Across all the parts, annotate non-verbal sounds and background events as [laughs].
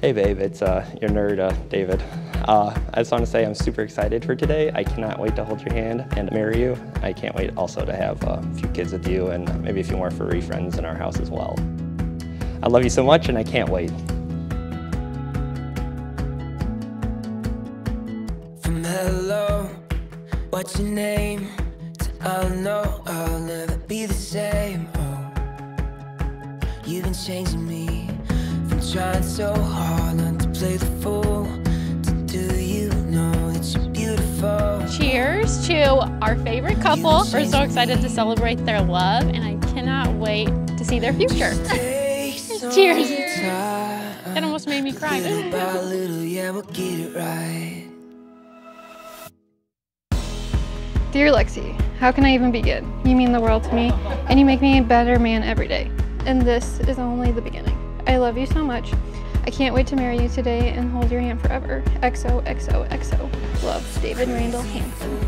Hey babe, it's uh, your nerd, uh, David. Uh, I just want to say I'm super excited for today. I cannot wait to hold your hand and marry you. I can't wait also to have uh, a few kids with you and maybe a few more furry friends in our house as well. I love you so much and I can't wait. From hello, what's your name? To I'll know I'll never be the same. Oh, you've been changing me trying so hard not to play the fool. Do you know that you're beautiful? Cheers to our favorite couple. We're so excited to celebrate their love, and I cannot wait to see their future. [laughs] Cheers. That almost made me cry. Little by little, yeah, we'll get it right. Dear Lexi, how can I even begin? You mean the world to me, and you make me a better man every day. And this is only the beginning. I love you so much. I can't wait to marry you today and hold your hand forever. XOXOXO. Love, David Randall Hanson.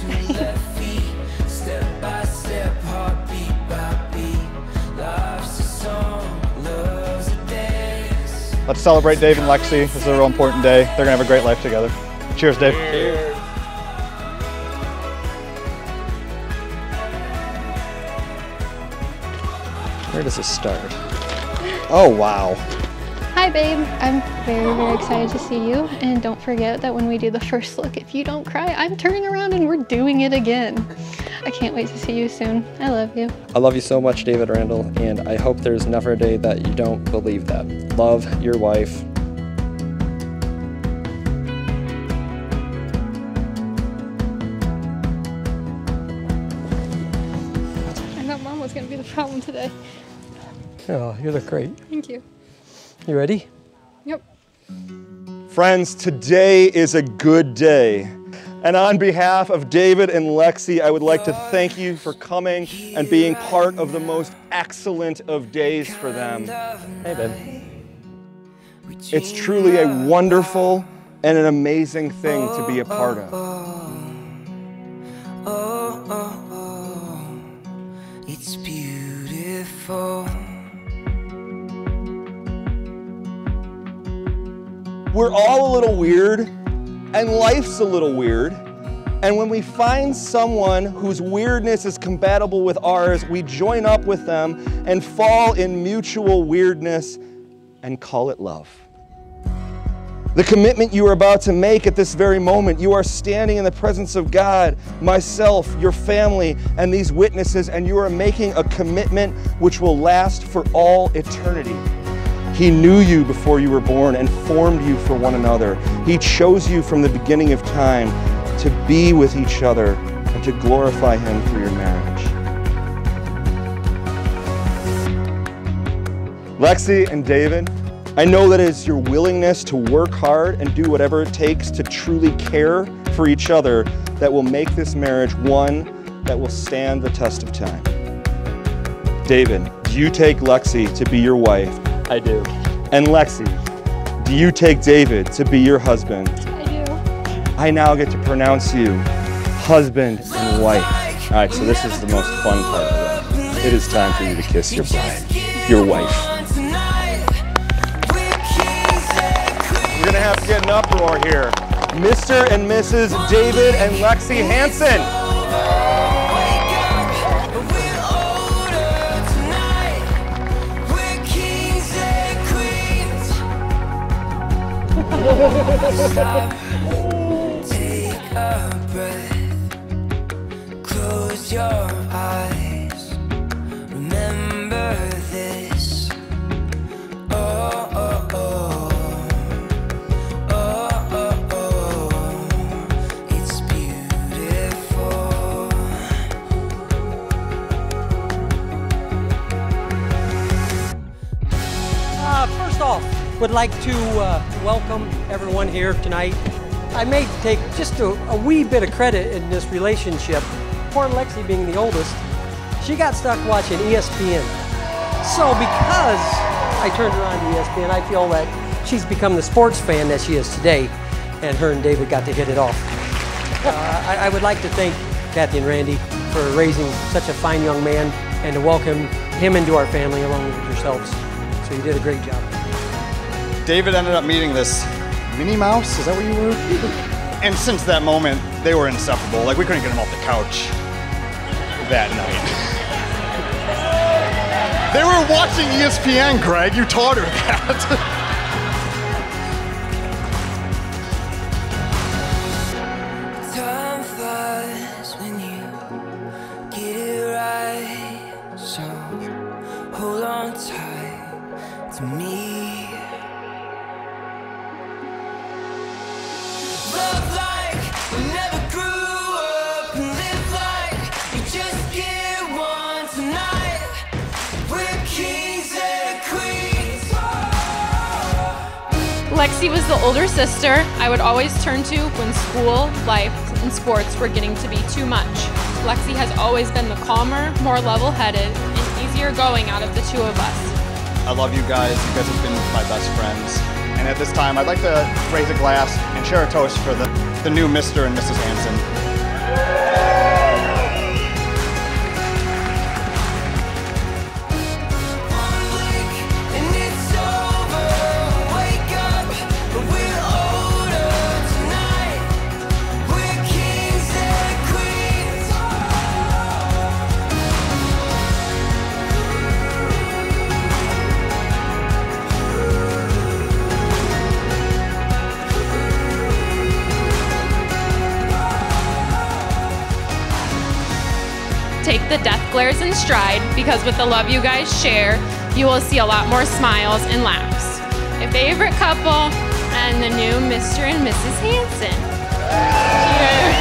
To left feet, step by step, heartbeat by beat. Life's a song, love's a dance. Let's celebrate Dave and Lexi. This is a real important day. They're gonna have a great life together. Cheers, Dave. Cheers. Where does this start? Oh wow. Hi, babe. I'm very, very excited to see you. And don't forget that when we do the first look, if you don't cry, I'm turning around and we're doing it again. I can't wait to see you soon. I love you. I love you so much, David Randall, and I hope there's never a day that you don't believe that. Love your wife. I thought mom was going to be the problem today. Oh, you look great. Thank you. You ready? Yep. Friends, today is a good day. And on behalf of David and Lexi, I would like to thank you for coming and being part of the most excellent of days for them. Hey babe. It's truly a wonderful and an amazing thing to be a part of. Oh, oh, oh, it's beautiful. We're all a little weird, and life's a little weird. And when we find someone whose weirdness is compatible with ours, we join up with them and fall in mutual weirdness and call it love. The commitment you are about to make at this very moment, you are standing in the presence of God, myself, your family, and these witnesses, and you are making a commitment which will last for all eternity. He knew you before you were born and formed you for one another. He chose you from the beginning of time to be with each other and to glorify Him through your marriage. Lexi and David, I know that it is your willingness to work hard and do whatever it takes to truly care for each other that will make this marriage one that will stand the test of time. David, you take Lexi to be your wife? I do. And Lexi, do you take David to be your husband? I do. I now get to pronounce you husband and wife. All right, so this is the most fun part of it. It is time for you to kiss your bride, your wife. We're gonna have to get an uproar here. Mr. and Mrs. David and Lexi Hanson. Take a breath, close your eyes. Remember this. Oh, oh, oh. Oh, oh, oh. It's beautiful. Uh, first off, would like to uh, welcome everyone here tonight. I may take just a, a wee bit of credit in this relationship. Poor Lexi being the oldest, she got stuck watching ESPN. So because I turned her on to ESPN, I feel that she's become the sports fan that she is today, and her and David got to hit it off. Uh, I, I would like to thank Kathy and Randy for raising such a fine young man and to welcome him into our family along with yourselves. So you did a great job. David ended up meeting this Minnie Mouse. Is that what you were? [laughs] and since that moment, they were inseparable. Like we couldn't get him off the couch that night. they were watching ESPN, Greg. You taught her that. [laughs] Lexi was the older sister I would always turn to when school, life, and sports were getting to be too much. Lexi has always been the calmer, more level headed, and easier going out of the two of us. I love you guys. You guys have been my best friends. And at this time, I'd like to raise a glass and share a toast for the, the new Mr. and Mrs. Hanson. The death glares in stride because with the love you guys share, you will see a lot more smiles and laughs. A favorite couple and the new Mr. and Mrs. Hanson. Cheers.